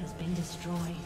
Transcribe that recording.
has been destroyed.